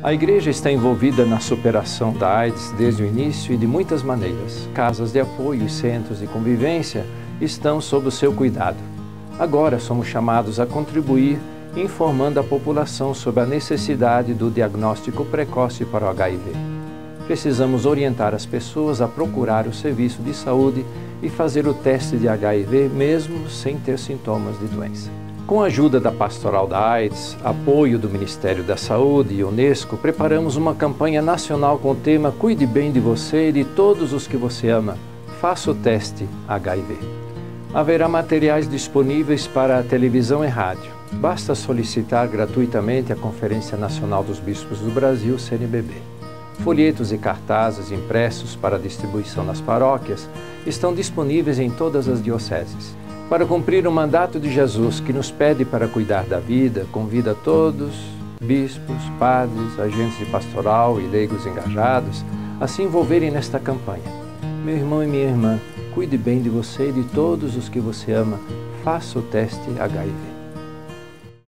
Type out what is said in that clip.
A igreja está envolvida na superação da AIDS desde o início e de muitas maneiras. Casas de apoio e centros de convivência estão sob o seu cuidado. Agora somos chamados a contribuir informando a população sobre a necessidade do diagnóstico precoce para o HIV. Precisamos orientar as pessoas a procurar o serviço de saúde e fazer o teste de HIV mesmo sem ter sintomas de doença. Com a ajuda da Pastoral da AIDS, apoio do Ministério da Saúde e Unesco, preparamos uma campanha nacional com o tema Cuide bem de você e de todos os que você ama. Faça o teste HIV. Haverá materiais disponíveis para televisão e rádio. Basta solicitar gratuitamente a Conferência Nacional dos Bispos do Brasil, CNBB. Folhetos e cartazes impressos para distribuição nas paróquias estão disponíveis em todas as dioceses. Para cumprir o mandato de Jesus que nos pede para cuidar da vida, convida todos, bispos, padres, agentes de pastoral e leigos engajados, a se envolverem nesta campanha. Meu irmão e minha irmã, cuide bem de você e de todos os que você ama. Faça o teste HIV.